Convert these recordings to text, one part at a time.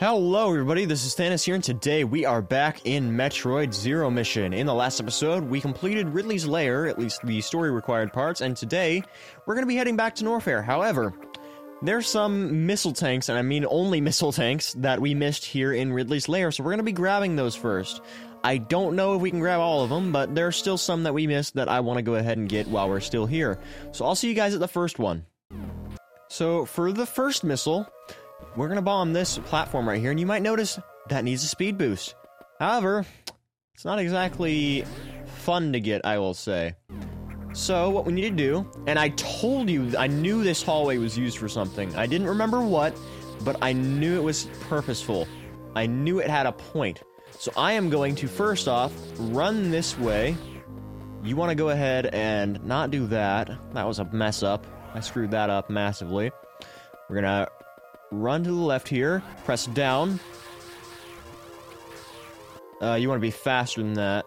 Hello everybody, this is Thannus here, and today we are back in Metroid Zero Mission. In the last episode, we completed Ridley's Lair, at least the story required parts, and today we're going to be heading back to Norfair. However, there's some missile tanks, and I mean only missile tanks, that we missed here in Ridley's Lair, so we're going to be grabbing those first. I don't know if we can grab all of them, but there are still some that we missed that I want to go ahead and get while we're still here. So I'll see you guys at the first one. So for the first missile, we're gonna bomb this platform right here, and you might notice that needs a speed boost. However, it's not exactly fun to get, I will say. So, what we need to do, and I told you, I knew this hallway was used for something. I didn't remember what, but I knew it was purposeful. I knew it had a point. So I am going to, first off, run this way. You want to go ahead and not do that. That was a mess up. I screwed that up massively. We're gonna run to the left here, press down. Uh, you want to be faster than that.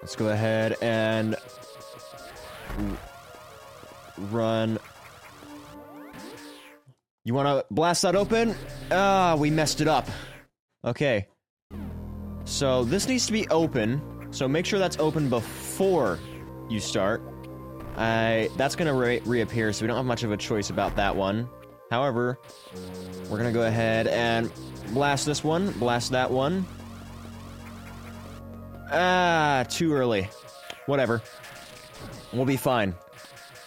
Let's go ahead and run. You want to blast that open? Ah, we messed it up. Okay. So this needs to be open. So make sure that's open before you start. I that's gonna re reappear, so we don't have much of a choice about that one. However, we're gonna go ahead and blast this one, blast that one. Ah, too early. Whatever. We'll be fine.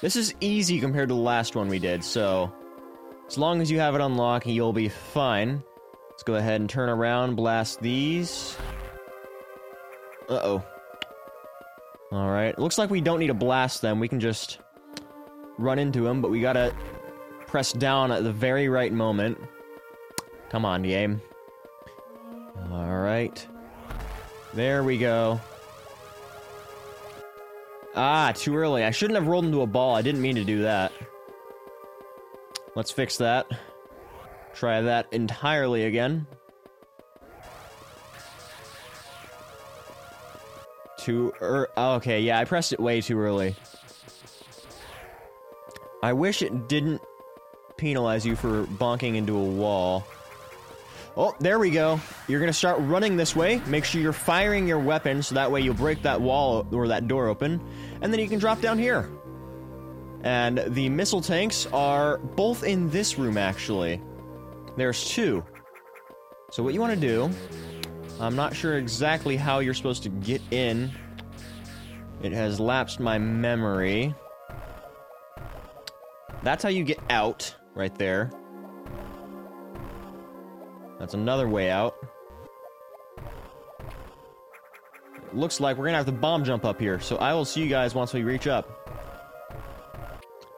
This is easy compared to the last one we did, so as long as you have it unlocked, you'll be fine. Let's go ahead and turn around, blast these. Uh-oh. Alright, looks like we don't need to blast them, we can just run into them, but we gotta press down at the very right moment. Come on, game. Alright. There we go. Ah, too early. I shouldn't have rolled into a ball, I didn't mean to do that. Let's fix that. Try that entirely again. Too er okay, yeah, I pressed it way too early. I wish it didn't penalize you for bonking into a wall. Oh, there we go. You're gonna start running this way. Make sure you're firing your weapon so that way you'll break that wall or that door open. And then you can drop down here. And the missile tanks are both in this room, actually. There's two. So what you want to do I'm not sure exactly how you're supposed to get in. It has lapsed my memory. That's how you get out, right there. That's another way out. Looks like we're gonna have to bomb jump up here, so I will see you guys once we reach up.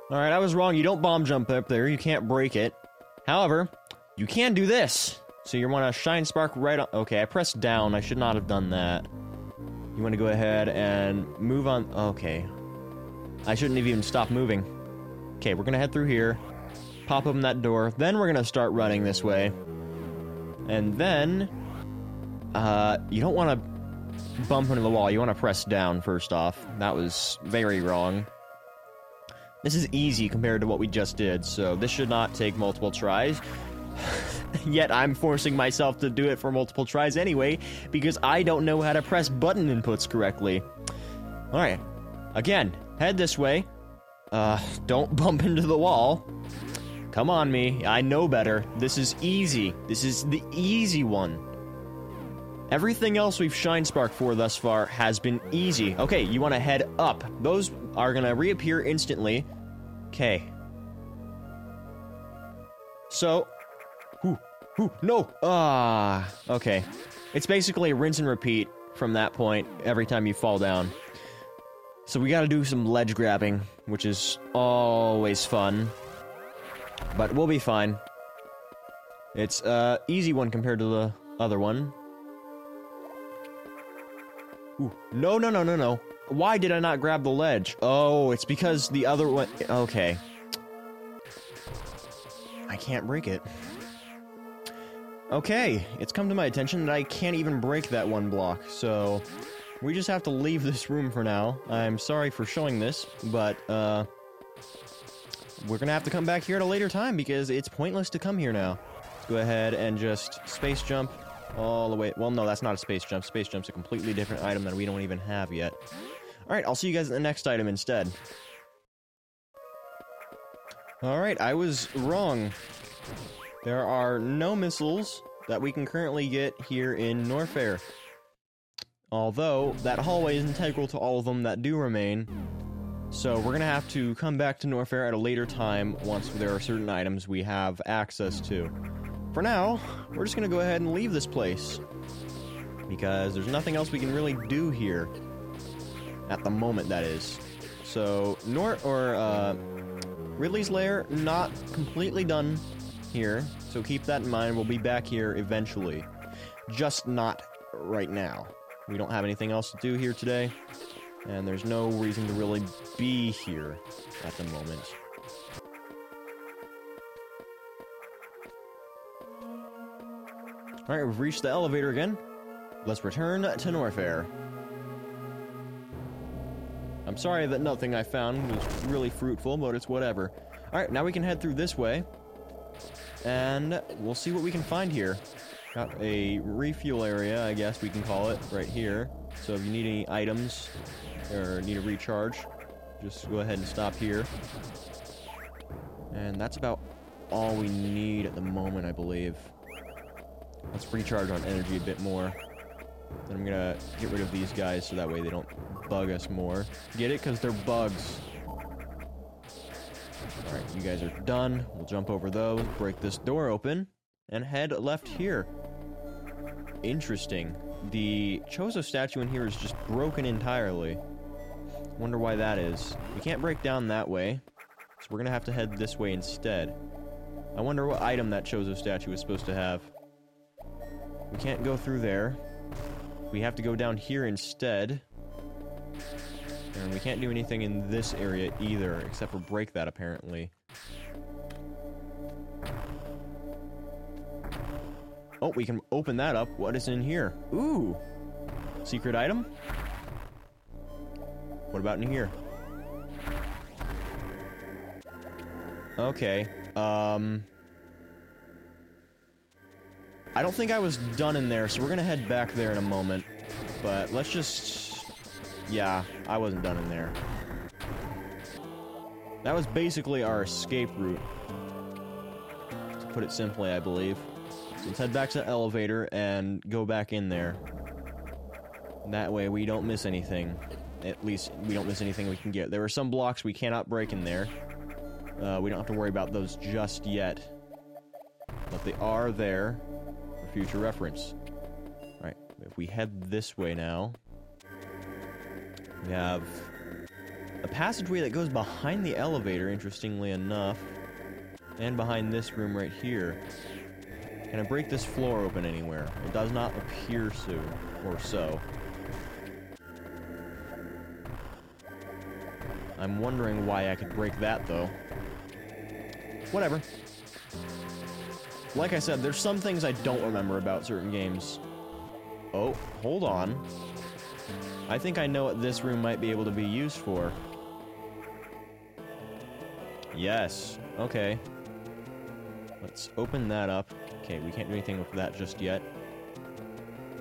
Alright, I was wrong. You don't bomb jump up there. You can't break it. However, you can do this. So you want to shine spark right on... Okay, I pressed down. I should not have done that. You want to go ahead and move on... Okay. I shouldn't have even stopped moving. Okay, we're going to head through here. Pop open that door. Then we're going to start running this way. And then... Uh, you don't want to bump into the wall. You want to press down first off. That was very wrong. This is easy compared to what we just did, so this should not take multiple tries. Yet I'm forcing myself to do it for multiple tries anyway, because I don't know how to press button inputs correctly. Alright. Again, head this way. Uh, don't bump into the wall. Come on, me. I know better. This is easy. This is the easy one. Everything else we've Shine Spark for thus far has been easy. Okay, you want to head up. Those are going to reappear instantly. Okay. So, Ooh, no! Ah, okay. It's basically a rinse and repeat from that point every time you fall down. So we gotta do some ledge grabbing, which is always fun. But we'll be fine. It's, uh, easy one compared to the other one. Ooh, no, no, no, no, no. Why did I not grab the ledge? Oh, it's because the other one... Okay. I can't break it. Okay, it's come to my attention that I can't even break that one block, so we just have to leave this room for now. I'm sorry for showing this, but, uh, we're gonna have to come back here at a later time because it's pointless to come here now. Let's go ahead and just space jump all the way. Well, no, that's not a space jump. Space jump's a completely different item that we don't even have yet. Alright, I'll see you guys at the next item instead. Alright, I was wrong. There are no missiles that we can currently get here in Norfair. Although, that hallway is integral to all of them that do remain. So we're gonna have to come back to Norfair at a later time once there are certain items we have access to. For now, we're just gonna go ahead and leave this place. Because there's nothing else we can really do here. At the moment, that is. So, Nor or uh, Ridley's Lair, not completely done here. So keep that in mind. We'll be back here eventually. Just not right now. We don't have anything else to do here today. And there's no reason to really be here at the moment. Alright, we've reached the elevator again. Let's return to Norfair. I'm sorry that nothing I found was really fruitful, but it's whatever. Alright, now we can head through this way. And we'll see what we can find here. Got a refuel area, I guess we can call it, right here. So if you need any items, or need a recharge, just go ahead and stop here. And that's about all we need at the moment, I believe. Let's recharge on energy a bit more. Then I'm gonna get rid of these guys so that way they don't bug us more. Get it? Because they're bugs. Alright, you guys are done. We'll jump over those, break this door open, and head left here. Interesting. The Chozo statue in here is just broken entirely. Wonder why that is. We can't break down that way, so we're gonna have to head this way instead. I wonder what item that Chozo statue is supposed to have. We can't go through there. We have to go down here instead. And we can't do anything in this area either, except for break that, apparently. Oh, we can open that up. What is in here? Ooh! Secret item? What about in here? Okay. Um... I don't think I was done in there, so we're gonna head back there in a moment. But let's just... Yeah, I wasn't done in there. That was basically our escape route. To put it simply, I believe. Let's head back to the elevator and go back in there. That way we don't miss anything. At least we don't miss anything we can get. There are some blocks we cannot break in there. Uh, we don't have to worry about those just yet. But they are there for future reference. Alright, if we head this way now, we have a passageway that goes behind the elevator, interestingly enough, and behind this room right here. Can I break this floor open anywhere? It does not appear so, or so. I'm wondering why I could break that, though. Whatever. Like I said, there's some things I don't remember about certain games. Oh, hold on. I think I know what this room might be able to be used for. Yes. Okay. Let's open that up. Okay, we can't do anything with that just yet.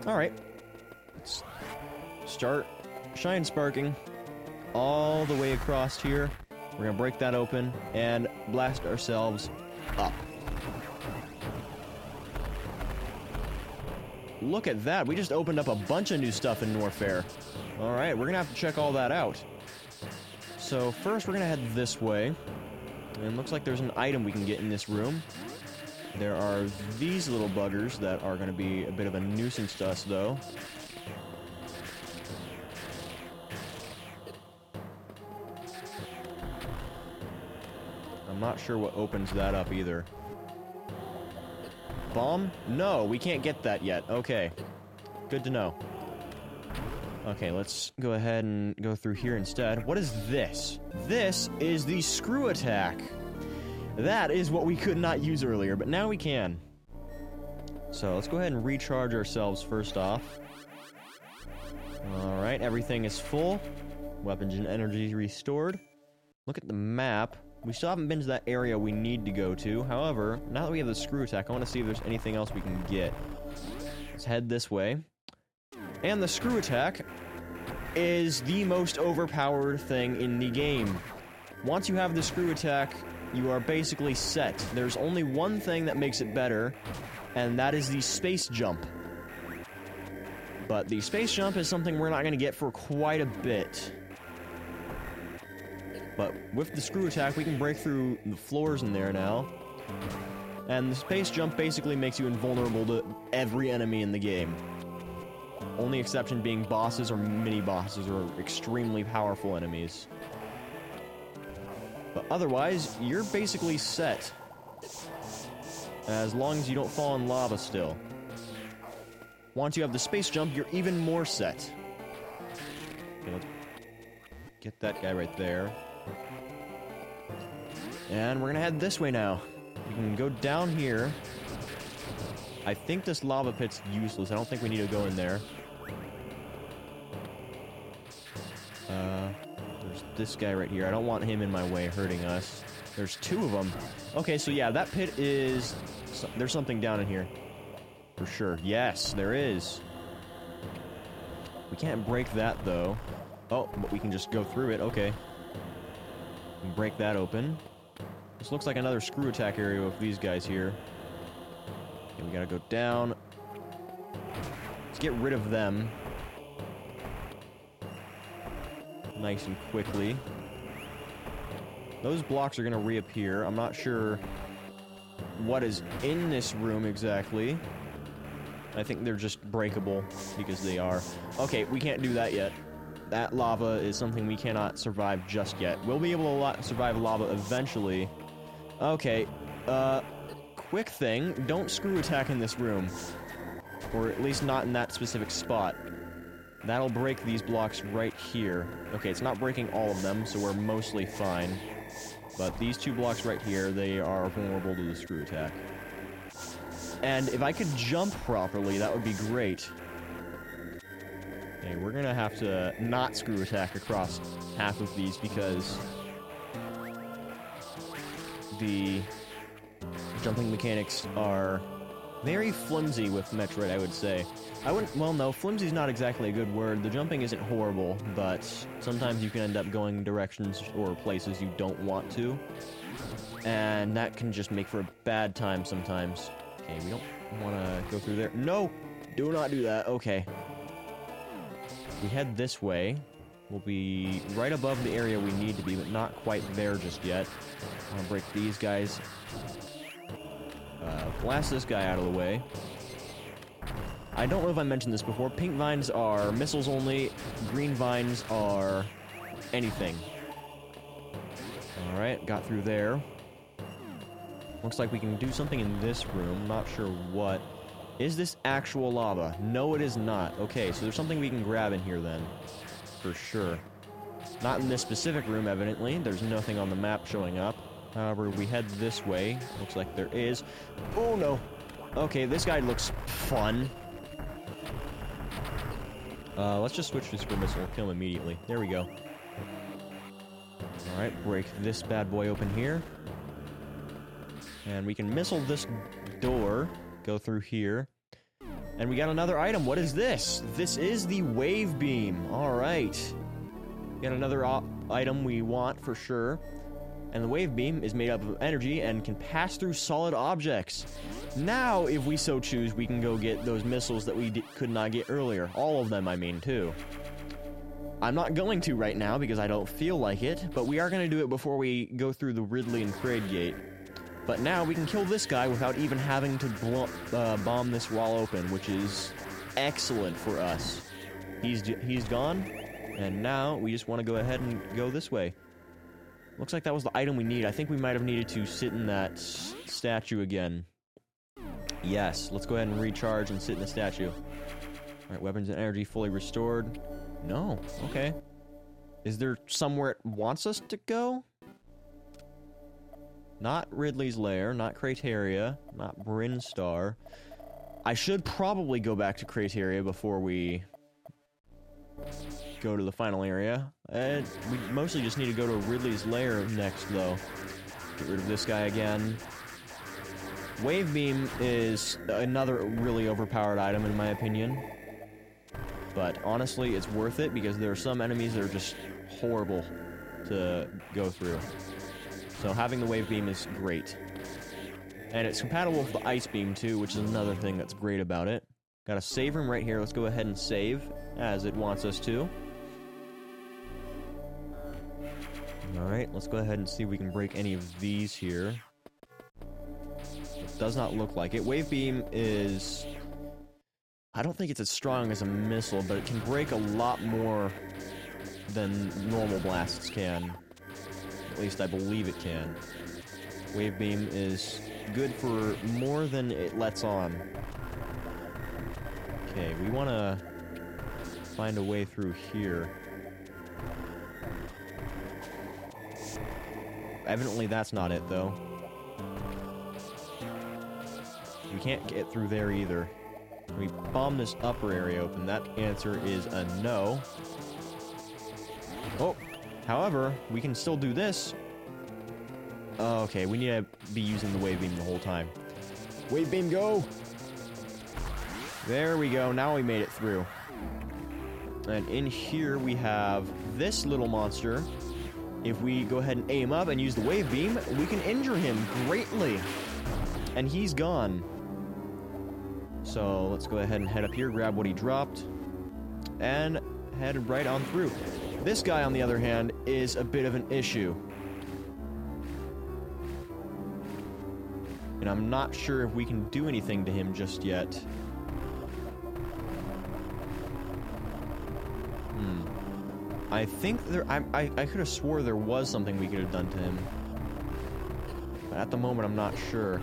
Alright. Let's start shine sparking all the way across here. We're gonna break that open and blast ourselves up. Look at that. We just opened up a bunch of new stuff in Norfair. Alright, we're gonna have to check all that out. So first we're gonna head this way. And looks like there's an item we can get in this room. There are these little buggers that are gonna be a bit of a nuisance to us though. I'm not sure what opens that up either. Bomb? No, we can't get that yet. Okay. Good to know. Okay, let's go ahead and go through here instead. What is this? This is the screw attack. That is what we could not use earlier, but now we can. So let's go ahead and recharge ourselves first off. Alright, everything is full. Weapons and energy restored. Look at the map. We still haven't been to that area we need to go to. However, now that we have the screw attack, I want to see if there's anything else we can get. Let's head this way. And the screw attack is the most overpowered thing in the game. Once you have the screw attack, you are basically set. There's only one thing that makes it better, and that is the space jump. But the space jump is something we're not going to get for quite a bit. But with the screw attack, we can break through the floors in there now. And the space jump basically makes you invulnerable to every enemy in the game. Only exception being bosses or mini-bosses or extremely powerful enemies. But otherwise, you're basically set. As long as you don't fall in lava still. Once you have the space jump, you're even more set. Okay, let's get that guy right there. And we're gonna head this way now. We can go down here. I think this lava pit's useless. I don't think we need to go in there. Uh, there's this guy right here. I don't want him in my way hurting us. There's two of them. Okay, so yeah, that pit is... There's something down in here. For sure. Yes, there is. We can't break that, though. Oh, but we can just go through it. Okay. Break that open. This looks like another screw attack area with these guys here. We gotta go down. Let's get rid of them. Nice and quickly. Those blocks are gonna reappear. I'm not sure what is in this room exactly. I think they're just breakable because they are. Okay, we can't do that yet. That lava is something we cannot survive just yet. We'll be able to survive lava eventually. Okay, uh, quick thing, don't screw attack in this room. Or at least not in that specific spot. That'll break these blocks right here. Okay, it's not breaking all of them, so we're mostly fine. But these two blocks right here, they are vulnerable to the screw attack. And if I could jump properly, that would be great. Okay, we're gonna have to not screw attack across half of these because the jumping mechanics are very flimsy with Metroid, I would say. I wouldn't, well, no, flimsy's not exactly a good word. The jumping isn't horrible, but sometimes you can end up going directions or places you don't want to. And that can just make for a bad time sometimes. Okay, we don't want to go through there. No! Do not do that. Okay. We head this way. We'll be right above the area we need to be, but not quite there just yet. I'll break these guys. Uh, blast this guy out of the way. I don't know if I mentioned this before. Pink vines are missiles only. Green vines are anything. Alright, got through there. Looks like we can do something in this room. Not sure what. Is this actual lava? No, it is not. Okay, so there's something we can grab in here then. For sure. Not in this specific room, evidently. There's nothing on the map showing up. However, we head this way. Looks like there is. Oh, no. Okay, this guy looks fun. Uh, let's just switch to super missile. Kill him immediately. There we go. Alright, break this bad boy open here. And we can missile this door. Go through here. And we got another item. What is this? This is the wave beam. Alright. Got another item we want for sure. And the wave beam is made up of energy and can pass through solid objects. Now, if we so choose, we can go get those missiles that we could not get earlier. All of them, I mean, too. I'm not going to right now because I don't feel like it, but we are going to do it before we go through the Ridley and Kraid gate. But now we can kill this guy without even having to uh, bomb this wall open, which is excellent for us. He's, he's gone, and now we just want to go ahead and go this way. Looks like that was the item we need. I think we might have needed to sit in that statue again. Yes, let's go ahead and recharge and sit in the statue. Alright, weapons and energy fully restored. No, okay. Is there somewhere it wants us to go? Not Ridley's Lair, not Crateria, not Brinstar. I should probably go back to Crateria before we go to the final area. And we mostly just need to go to Ridley's lair next, though. Get rid of this guy again. Wave Beam is another really overpowered item, in my opinion. But honestly, it's worth it because there are some enemies that are just horrible to go through. So having the Wave Beam is great. And it's compatible with the Ice Beam too, which is another thing that's great about it. Got a save room right here. Let's go ahead and save, as it wants us to. Alright, let's go ahead and see if we can break any of these here. It does not look like it. Wave Beam is... I don't think it's as strong as a missile, but it can break a lot more than normal blasts can. Least I believe it can. Wave Beam is good for more than it lets on. Okay, we want to find a way through here. Evidently that's not it, though. We can't get through there either. We bomb this upper area open. That answer is a no. However, we can still do this. Oh, okay, we need to be using the wave beam the whole time. Wave beam, go! There we go, now we made it through. And in here we have this little monster. If we go ahead and aim up and use the wave beam, we can injure him greatly. And he's gone. So let's go ahead and head up here, grab what he dropped, and head right on through. This guy, on the other hand, is a bit of an issue. And I'm not sure if we can do anything to him just yet. Hmm. I think there... I, I, I could have swore there was something we could have done to him. But at the moment, I'm not sure.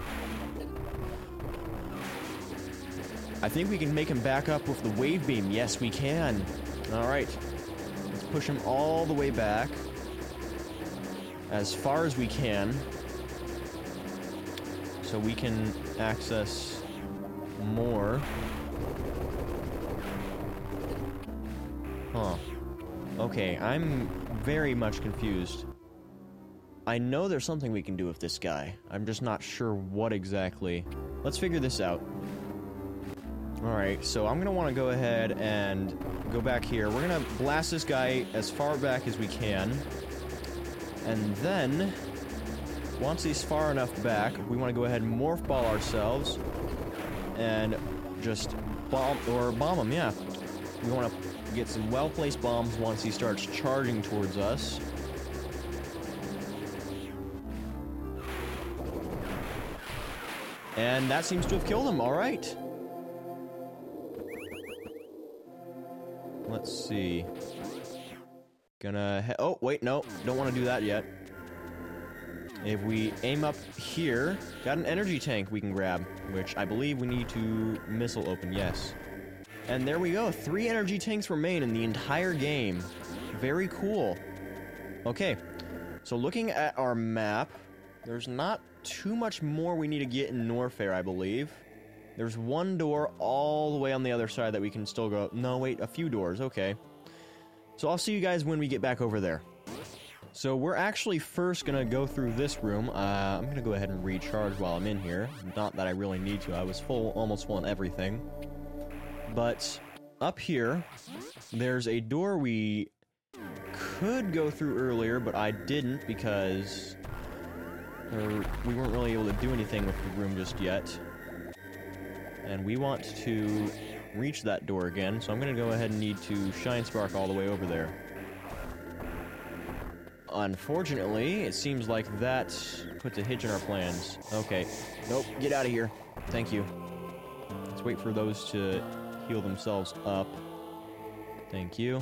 I think we can make him back up with the wave beam. Yes, we can. Alright. Let's push him all the way back. As far as we can. So we can access more. Huh. Okay, I'm very much confused. I know there's something we can do with this guy. I'm just not sure what exactly. Let's figure this out. Alright, so I'm gonna want to go ahead and go back here. We're gonna blast this guy as far back as we can. And then, once he's far enough back, we want to go ahead and morph ball ourselves. And just bomb, or bomb him, yeah. We want to get some well-placed bombs once he starts charging towards us. And that seems to have killed him, alright. Let's see. Gonna oh wait no don't want to do that yet. If we aim up here, got an energy tank we can grab, which I believe we need to missile open. Yes. And there we go. Three energy tanks remain in the entire game. Very cool. Okay. So looking at our map, there's not too much more we need to get in Norfair, I believe. There's one door all the way on the other side that we can still go. No, wait, a few doors. Okay. So I'll see you guys when we get back over there. So we're actually first going to go through this room. Uh, I'm going to go ahead and recharge while I'm in here. Not that I really need to. I was full, almost full on everything. But up here, there's a door we could go through earlier, but I didn't because we weren't really able to do anything with the room just yet. And we want to reach that door again, so I'm going to go ahead and need to Shine Spark all the way over there. Unfortunately, it seems like that puts a hitch in our plans. Okay. Nope, get out of here. Thank you. Let's wait for those to heal themselves up. Thank you.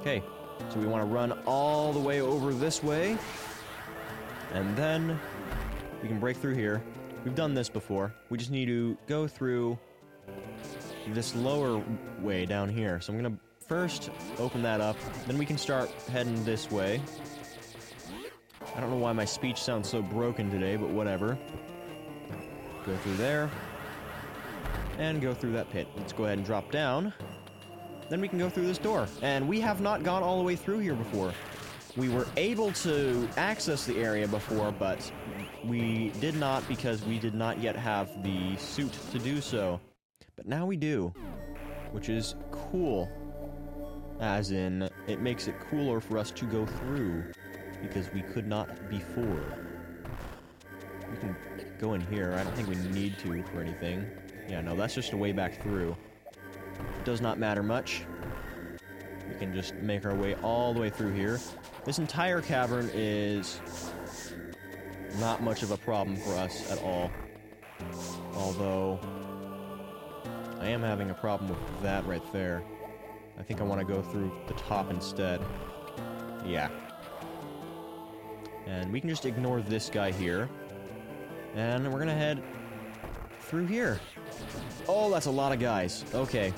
Okay, so we want to run all the way over this way. And then we can break through here. We've done this before. We just need to go through this lower way down here. So I'm to first open that up. Then we can start heading this way. I don't know why my speech sounds so broken today, but whatever. Go through there. And go through that pit. Let's go ahead and drop down. then we can go through this door. And we have not gone all the way through here before. We were able to access the area before, but we did not because we did not yet have the suit to do so. But now we do, which is cool. As in, it makes it cooler for us to go through, because we could not before. We can go in here. I don't think we need to for anything. Yeah, no, that's just a way back through. It does not matter much. We can just make our way all the way through here. This entire cavern is not much of a problem for us at all. Although, I am having a problem with that right there. I think I want to go through the top instead. Yeah. And we can just ignore this guy here. And we're gonna head through here. Oh, that's a lot of guys. Okay.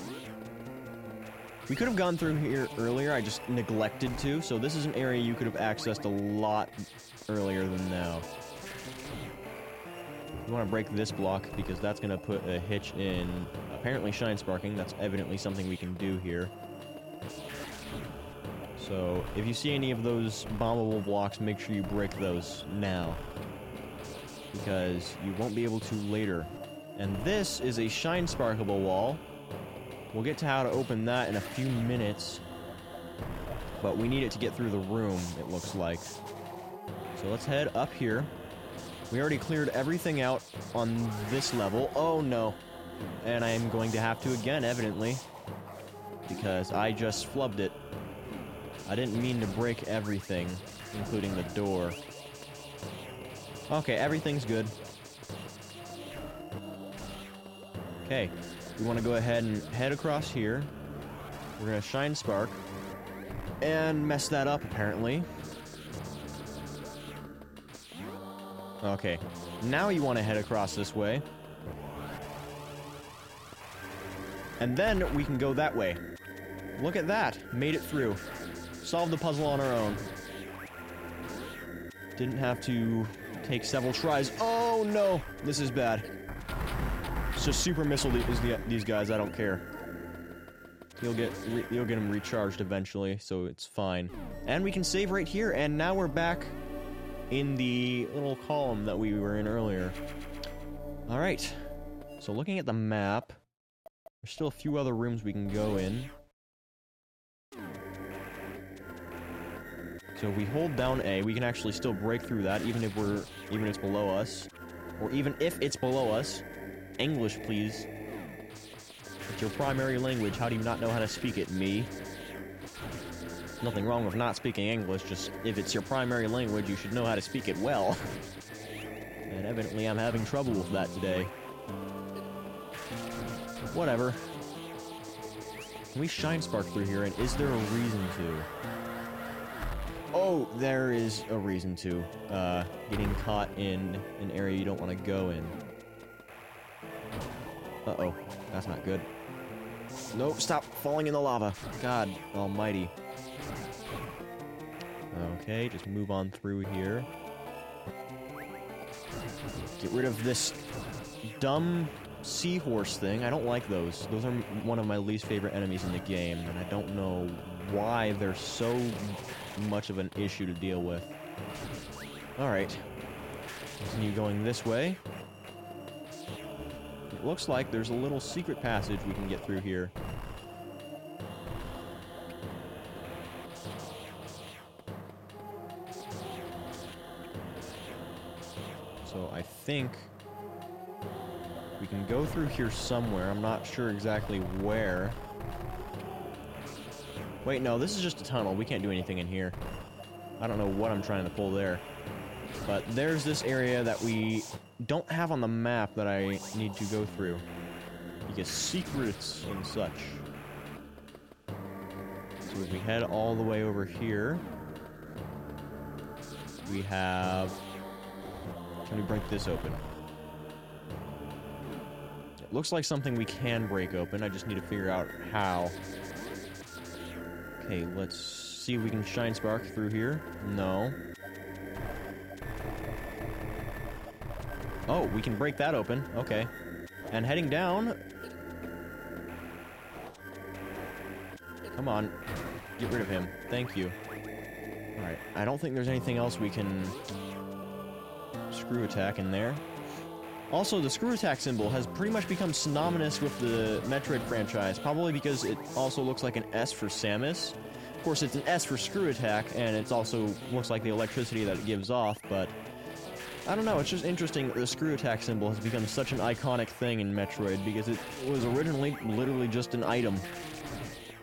We could have gone through here earlier, I just neglected to, so this is an area you could have accessed a lot earlier than now. You want to break this block because that's going to put a hitch in apparently shine sparking. That's evidently something we can do here. So if you see any of those bombable blocks, make sure you break those now. Because you won't be able to later. And this is a shine sparkable wall. We'll get to how to open that in a few minutes. But we need it to get through the room, it looks like. So let's head up here. We already cleared everything out on this level. Oh no. And I am going to have to again, evidently. Because I just flubbed it. I didn't mean to break everything, including the door. Okay, everything's good. Okay, we want to go ahead and head across here. We're going to shine spark. And mess that up, apparently. Okay, now you want to head across this way. And then we can go that way. Look at that. Made it through. Solved the puzzle on our own. Didn't have to take several tries. Oh no! This is bad. Just super missile these, these guys, I don't care. You'll get you'll get them recharged eventually, so it's fine. And we can save right here, and now we're back in the little column that we were in earlier. Alright. So looking at the map, there's still a few other rooms we can go in. So if we hold down A, we can actually still break through that, even if we're even if it's below us. Or even if it's below us. English, please. It's your primary language. How do you not know how to speak it? Me. Nothing wrong with not speaking English, just if it's your primary language, you should know how to speak it well. and evidently I'm having trouble with that today. Whatever. Can we shine spark through here, and is there a reason to? Oh, there is a reason to. Uh, getting caught in an area you don't want to go in. Uh-oh. That's not good. Nope, stop falling in the lava. God almighty. Okay, just move on through here. Get rid of this dumb seahorse thing. I don't like those. Those are one of my least favorite enemies in the game, and I don't know why they're so much of an issue to deal with. Alright. Continue going this way. Looks like there's a little secret passage we can get through here. So I think we can go through here somewhere. I'm not sure exactly where. Wait, no, this is just a tunnel. We can't do anything in here. I don't know what I'm trying to pull there. But there's this area that we don't have on the map that I need to go through. Because secrets and such. So if we head all the way over here, we have... Can we break this open? It looks like something we can break open. I just need to figure out how. Okay, let's see if we can shine spark through here. No. Oh, we can break that open. Okay. And heading down... come on. Get rid of him. Thank you. Alright, I don't think there's anything else we can screw attack in there. Also, the screw attack symbol has pretty much become synonymous with the Metroid franchise, probably because it also looks like an S for Samus. Of course, it's an S for screw attack, and it also looks like the electricity that it gives off, but I don't know, it's just interesting that the screw attack symbol has become such an iconic thing in Metroid because it was originally literally just an item.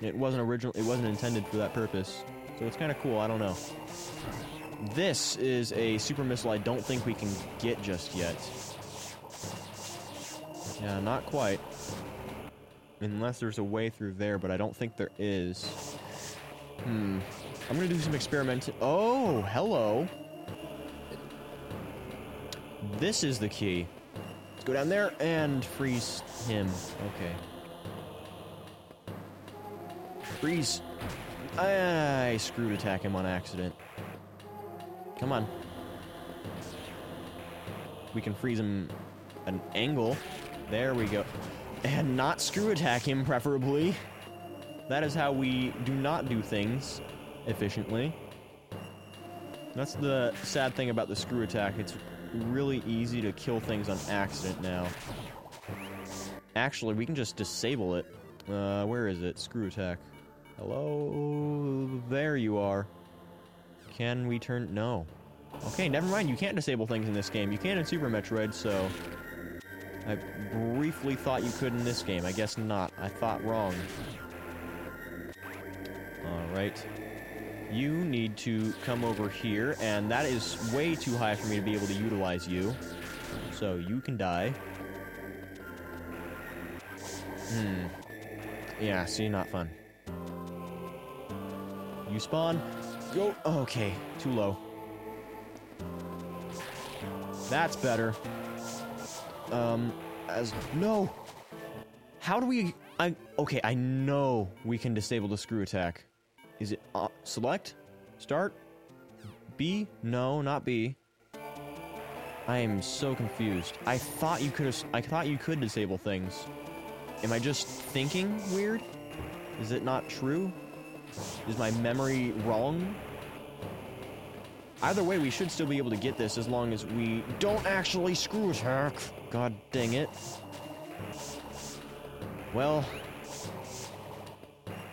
It wasn't original it wasn't intended for that purpose. So it's kind of cool, I don't know. This is a super missile I don't think we can get just yet. Yeah, not quite. Unless there's a way through there, but I don't think there is. Hmm. I'm gonna do some experimenting. Oh, hello. This is the key. Let's go down there and freeze him. Okay. Freeze. I screwed attack him on accident. Come on. We can freeze him an angle. There we go. And not screw attack him, preferably. That is how we do not do things efficiently. That's the sad thing about the screw attack. It's really easy to kill things on accident now. Actually, we can just disable it. Uh, where is it? Screw attack. Hello? There you are. Can we turn... No. Okay, never mind. You can't disable things in this game. You can in Super Metroid, so... I briefly thought you could in this game. I guess not. I thought wrong. Alright. You need to come over here, and that is way too high for me to be able to utilize you. So, you can die. Hmm. Yeah, see, not fun. You spawn. Go. Okay, too low. That's better. Um, as no. How do we? I okay. I know we can disable the screw attack. Is it uh, select? Start? B? No, not B. I am so confused. I thought you could. I thought you could disable things. Am I just thinking weird? Is it not true? Is my memory wrong? Either way, we should still be able to get this as long as we don't actually screw attack. God dang it. Well,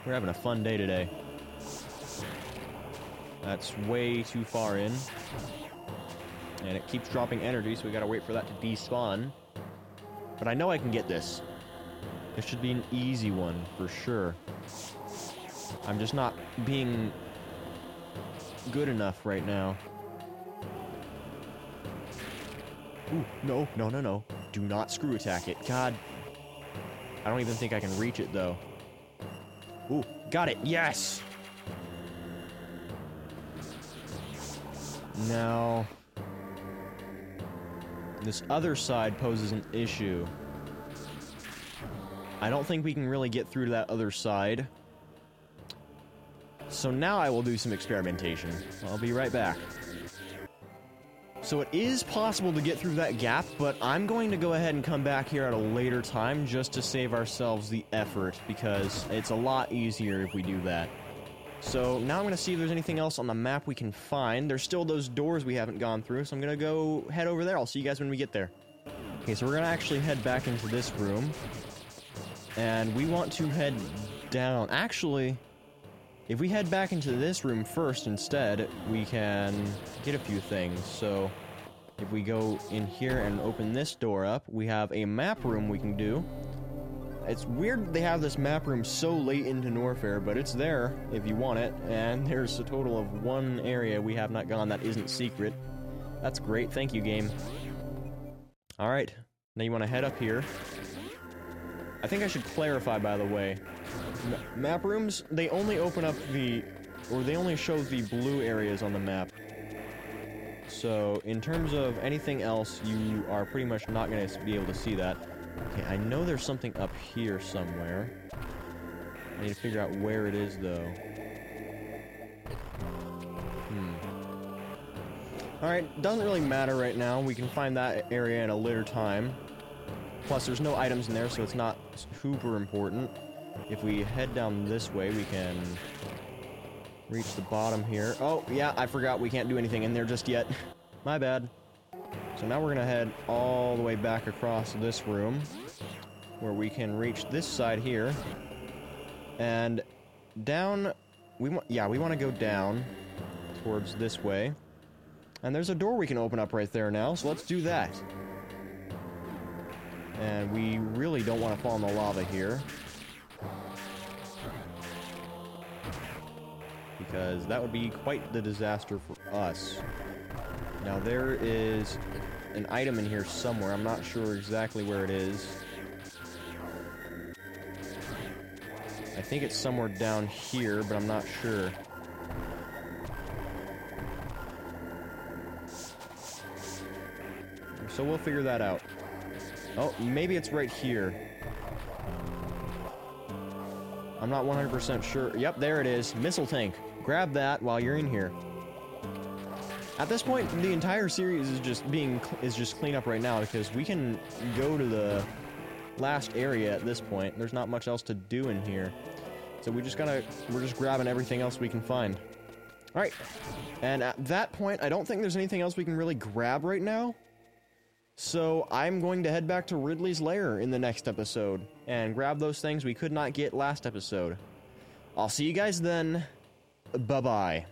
we're having a fun day today. That's way too far in. And it keeps dropping energy, so we gotta wait for that to despawn. But I know I can get this. This should be an easy one, for sure. I'm just not being good enough right now. Ooh, no, no, no, no. Do not screw attack it. God. I don't even think I can reach it, though. Ooh, got it. Yes! Now... This other side poses an issue. I don't think we can really get through to that other side. So now I will do some experimentation. I'll be right back. So it is possible to get through that gap, but I'm going to go ahead and come back here at a later time just to save ourselves the effort, because it's a lot easier if we do that. So now I'm going to see if there's anything else on the map we can find. There's still those doors we haven't gone through, so I'm going to go head over there. I'll see you guys when we get there. Okay, so we're going to actually head back into this room. And we want to head down. Actually, if we head back into this room first instead, we can get a few things. So, if we go in here and open this door up, we have a map room we can do. It's weird they have this map room so late into Norfair, but it's there if you want it, and there's a total of one area we have not gone that isn't secret. That's great, thank you game. Alright, now you want to head up here. I think I should clarify, by the way. M map rooms, they only open up the... Or they only show the blue areas on the map. So, in terms of anything else, you are pretty much not going to be able to see that. Okay, I know there's something up here somewhere. I need to figure out where it is, though. Hmm. Alright, doesn't really matter right now. We can find that area in a later time. Plus, there's no items in there, so it's not super important. if we head down this way, we can reach the bottom here. Oh, yeah, I forgot we can't do anything in there just yet. My bad. So now we're gonna head all the way back across this room, where we can reach this side here, and down. We want, yeah, we want to go down towards this way, and there's a door we can open up right there now. So let's do that. And we really don't want to fall in the lava here. Because that would be quite the disaster for us. Now there is an item in here somewhere. I'm not sure exactly where it is. I think it's somewhere down here, but I'm not sure. So we'll figure that out. Oh, maybe it's right here. I'm not 100% sure. Yep, there it is. Missile tank. Grab that while you're in here. At this point, the entire series is just being is just clean up right now because we can go to the last area at this point. There's not much else to do in here. So we just gotta, we're just grabbing everything else we can find. Alright, and at that point, I don't think there's anything else we can really grab right now. So I'm going to head back to Ridley's Lair in the next episode and grab those things we could not get last episode. I'll see you guys then. Bye-bye.